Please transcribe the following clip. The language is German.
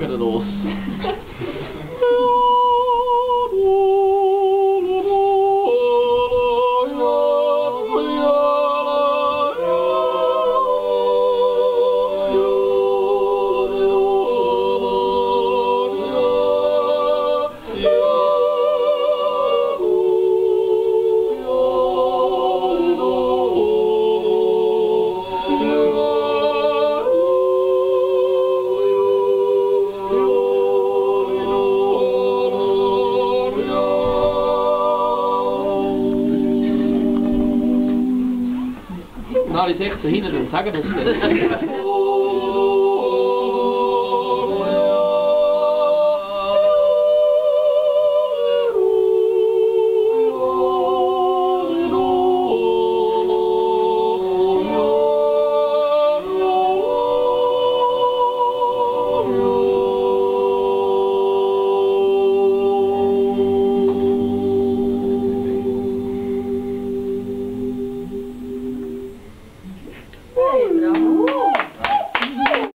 look at it all. Mal ist echt so hinten, sagen das.